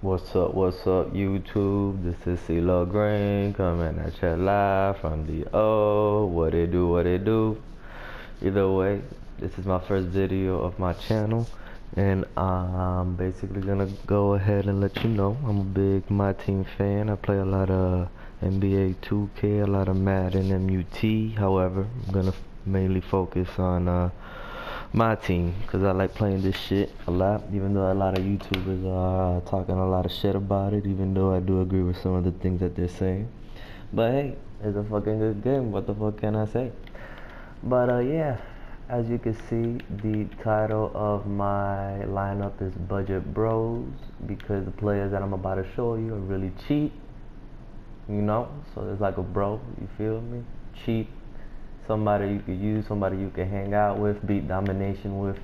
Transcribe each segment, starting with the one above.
What's up, what's up, YouTube? This is CeeLo Green coming at you live from the O. What it do, what it do. Either way, this is my first video of my channel, and I'm basically gonna go ahead and let you know I'm a big My Team fan. I play a lot of NBA 2K, a lot of Madden MUT. However, I'm gonna mainly focus on uh, my team because I like playing this shit a lot even though a lot of YouTubers are talking a lot of shit about it even though I do agree with some of the things that they're saying. But hey it's a fucking good game what the fuck can I say? But uh yeah as you can see the title of my lineup is budget bros because the players that I'm about to show you are really cheap you know? So it's like a bro you feel me? Cheap somebody you could use, somebody you can hang out with, beat domination with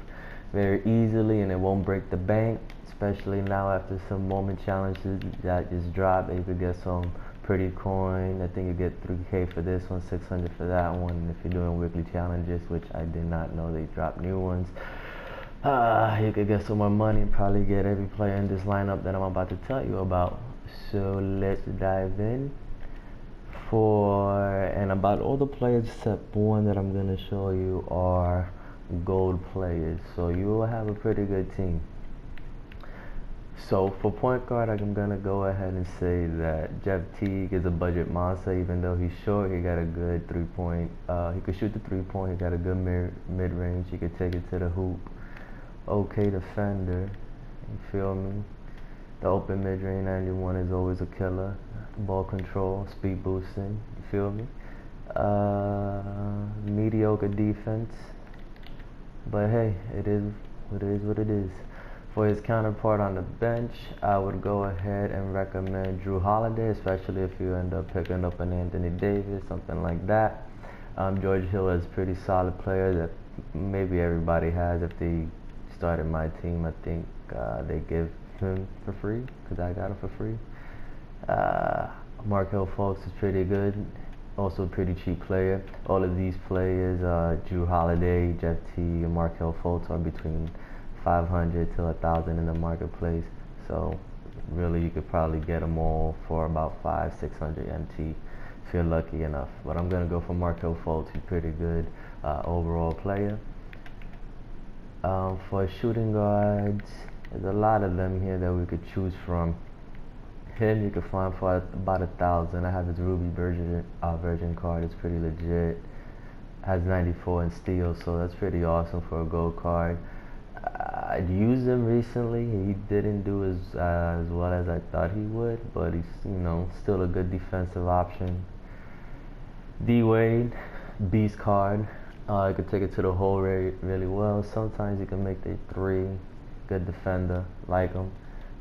very easily, and it won't break the bank. Especially now after some moment challenges that just dropped, you could get some pretty coin. I think you get 3k for this one, 600 for that one. And if you're doing weekly challenges, which I did not know they dropped new ones, uh, you could get some more money and probably get every player in this lineup that I'm about to tell you about. So let's dive in and about all the players except one that I'm gonna show you are gold players. So you will have a pretty good team. So for point guard I'm gonna go ahead and say that Jeff Teague is a budget monster. Even though he's short he got a good three point uh, he could shoot the three point. He got a good mid range. He could take it to the hoop. Okay defender. You feel me the open mid range 91 is always a killer ball control, speed boosting. You feel me? Uh, mediocre defense, but hey, it is what it is. What it is. For his counterpart on the bench, I would go ahead and recommend Jrue Holiday, especially if you end up picking up an Anthony Davis, something like that. Um, George Hill is a pretty solid player that maybe everybody has. If they started my team, I think uh, they give him for free because I got him for free. Uh, Markelle Fultz is pretty good, also a pretty cheap player. All of these players, uh, Jrue Holiday, Jeff T, and Markelle Fultz are between 500 to 1,000 in the marketplace. So really, you could probably get them all for about five, 600 MT if you're lucky enough. But I'm gonna go for Markelle Fultz. He's pretty good uh, overall player. Um, for shooting guards, there's a lot of them here that we could choose from him you can find for about a thousand. I have his Ruby version uh, card. It's pretty legit. Has 94 in steal, so that's pretty awesome for a gold card. I'd used him recently. He didn't do as uh, as well as I thought he would, but he's you know still a good defensive option. D Wade, beast card. Uh, I could take it to the hole really, really well. Sometimes you can make the three. Good defender, like him.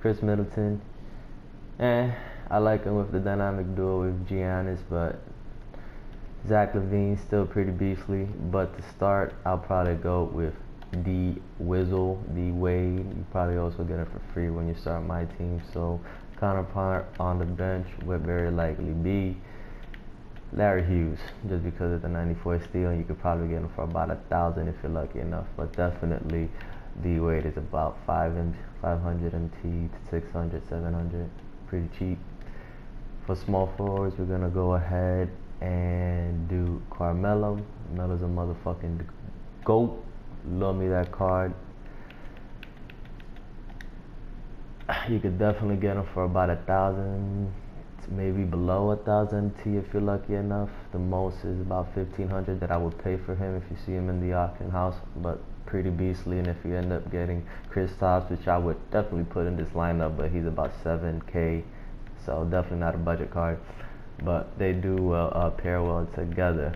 Khris Middleton, Eh, I like him with the dynamic duo with Giannis, but Zach LaVine still pretty beastly. But to start, I'll probably go with D Wizzle, D Wade. You probably also get it for free when you start my team. So counterpart on the bench would very likely be Larry Hughes, just because of the 94 steal, you could probably get him for about a thousand if you're lucky enough. But definitely, D Wade is about five and 500 MT to 600, 700 pretty cheap. For small forwards, we're gonna go ahead and do Carmelo. Melo's a motherfucking goat. Love me that card. You could definitely get him for about a thousand, maybe below a thousand T if you're lucky enough. The most is about fifteen hundred that I would pay for him if you see him in the auction house. But pretty beastly. And if you end up getting Kristaps, which I would definitely put in this lineup, but he's about 7K, so definitely not a budget card. But they do uh, uh, pair well together.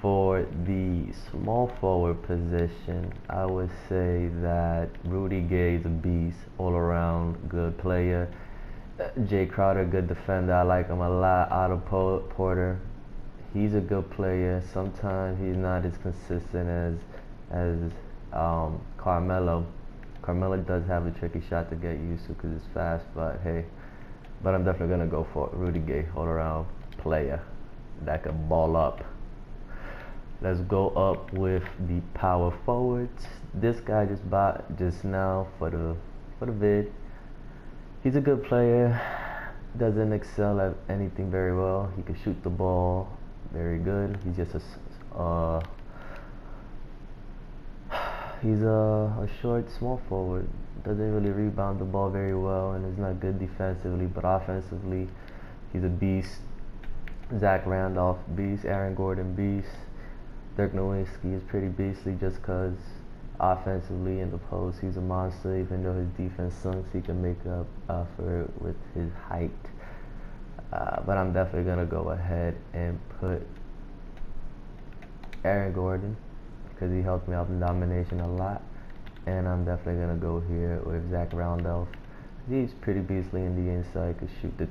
For the small forward position, I would say that Rudy Gay is a beast, all around good player. Jae Crowder, good defender. I like him a lot. Otto Porter, he's a good player. Sometimes he's not as consistent as as um, Carmelo. Carmelo does have a tricky shot to get used to because it's fast, but hey, but I'm definitely gonna go for Rudy Gay, all around player that can ball up. Let's go up with the power forwards. This guy just bought just now for the for the vid. he's a good player. Doesn't excel at anything very well. He can shoot the ball very good. He's just a uh, he's a, a short small forward. Doesn't really rebound the ball very well, and is not good defensively. But offensively, he's a beast. Zach Randolph beast. Aaron Gordon beast. Dirk Nowitzki is pretty beastly just because offensively in the post he's a monster. Even though his defense sucks, he can make up uh, for it with his height. Uh, but I'm definitely gonna go ahead and put Aaron Gordon because he helped me out in domination a lot. And I'm definitely gonna go here with Zach Randolph. He's pretty beastly in the inside. Could shoot the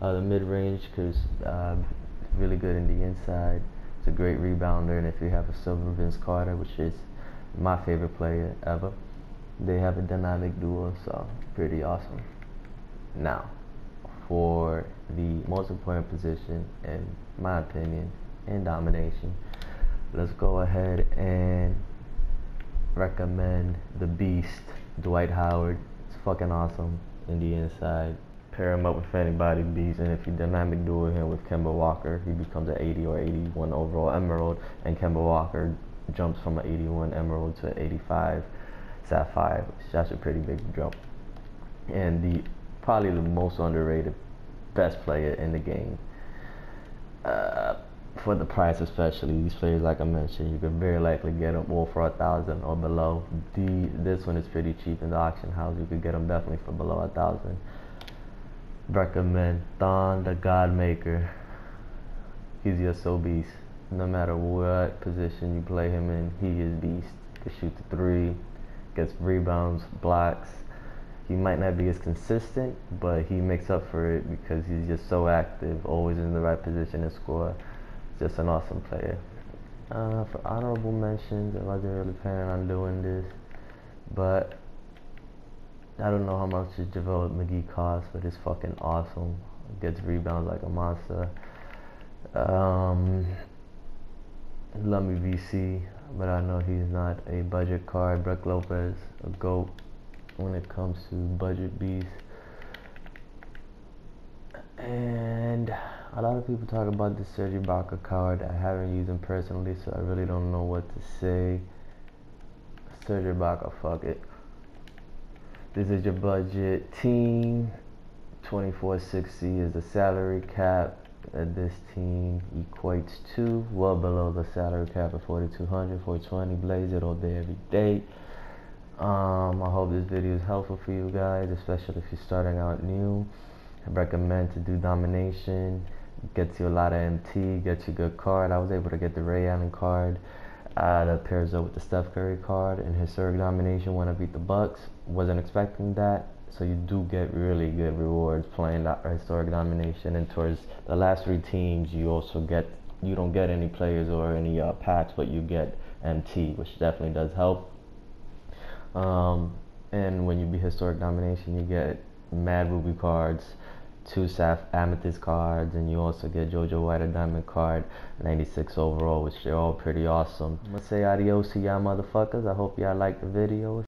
uh, the mid range because uh, really good in the inside. He's a great rebounder, and if you have a silver Vince Carter, which is my favorite player ever, they have a dynamic duo, so pretty awesome. Now, for the most important position, in my opinion, in domination, let's go ahead and recommend the beast, Dwight Howard. It's fucking awesome in the inside pair him up with anybody beats, and if you dynamic duo him with Kemba Walker, he becomes an 80 or 81 overall Emerald, and Kemba Walker jumps from an 81 Emerald to an 85 Sapphire. That's a pretty big jump. And the probably the most underrated, best player in the game. Uh, for the price especially, these players like I mentioned, you could very likely get them all for a thousand or below. The this one is pretty cheap in the auction house. You could get them definitely for below a thousand recommend Thon the God Maker. He's just so beast. No matter what position you play him in, he is beast. Can shoot the three, gets rebounds, blocks. He might not be as consistent, but he makes up for it because he's just so active, always in the right position to score. Just an awesome player. Uh, for honorable mentions, I wasn't really planning on doing this, but I don't know how much developed McGee costs, but it's fucking awesome. Gets rebounds like a monster. Um, love me VC, but I know he's not a budget card. Brook Lopez, a goat when it comes to budget beast. And a lot of people talk about the Serge Ibaka card. I haven't used him personally, so I really don't know what to say. Serge Ibaka, fuck it. This is your budget team. 2460 is the salary cap that this team equates to. Well below the salary cap of 4200, 420. Blaze it all day, every day. Um, I hope this video is helpful for you guys, especially if you're starting out new. I recommend to do domination. Gets you a lot of MT, gets you a good card. I was able to get the Ray Allen card uh, that pairs up with the Steph Curry card and historic domination when I beat the Bucks. Wasn't expecting that, so you do get really good rewards playing that historic domination. And towards the last three teams, you also get you don't get any players or any uh, packs, but you get MT, which definitely does help. Um, and when you beat historic domination, you get mad ruby cards two Saf Amethyst cards, and you also get JoJo White a Diamond card, 96 overall, which they're all pretty awesome. I'm gonna say adios to y'all motherfuckers. I hope y'all liked the video.